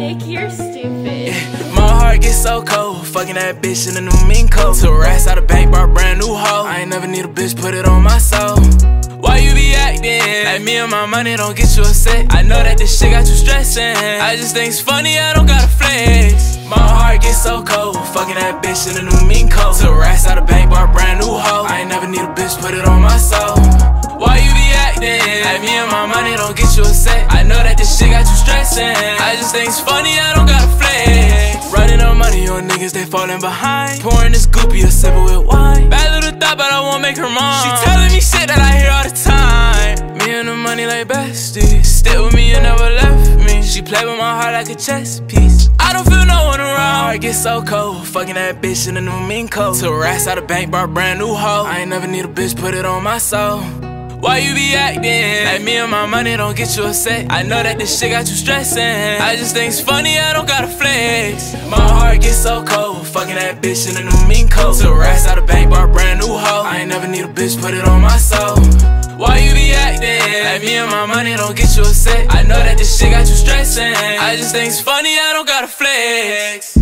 heart gets so cold. Fucking that bitch in a new mean coat. Took rats out of bank, bought brand new hoe. I ain't never need a bitch, put it on my soul. Why you be acting? Like me and my money don't get you a set. I know that this shit got you stressing. I just think it's funny, I don't gotta flex. My heart gets so cold. Fucking that bitch in a new mean coat. Took rats out of bank, bought brand new hoe. I ain't never need a bitch, put it on my soul. Why you be acting? Like me and my money don't get you a set. I know that this shit got you stressing. I just think it's funny, I don't gotta flex. Running up money on niggas, they falling behind. Pouring this goopy, a sip with wine. Bad little thought, but I won't make her mine. She telling me shit that I hear all the time. Me and the money like besties. Stick with me and never left me. She play with my heart like a chess piece. I don't feel no one around. Heart get so cold. Fucking that bitch in a new mink coat. Took rats out of bank, bought brand new hoe. I ain't never need a bitch, put it on my soul. Why you be acting? Like me and my money don't get you a set. I know that this shit got you stressing. I just think it's funny, I don't gotta flex. My heart gets so cold. Fucking that bitch in a new mink coat. Took rats out of bank, bought a brand new hoe. I ain't never need a bitch, put it on my soul. Why you be acting? Like me and my money don't get you a set. I know that this shit got you stressing. I just think it's funny, I don't gotta flex.